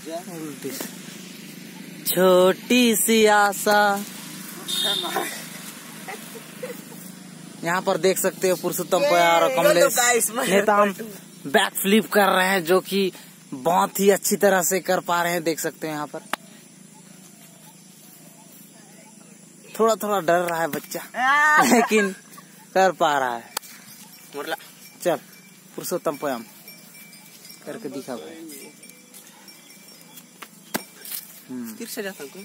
उल्टी छोटी सी आशा। यहाँ पर देख सकते हो पुरुषोत्तम पयार और कमलेश नेता हम बैक फ्लिप कर रहे हैं जो कि बहुत ही अच्छी तरह से कर पा रहे हैं देख सकते हैं यहाँ पर। थोड़ा थोड़ा डर रहा है बच्चा लेकिन कर पा रहा है। चल पुरुषोत्तम पयम करके दिखा भाई। फिर से जाता हूँ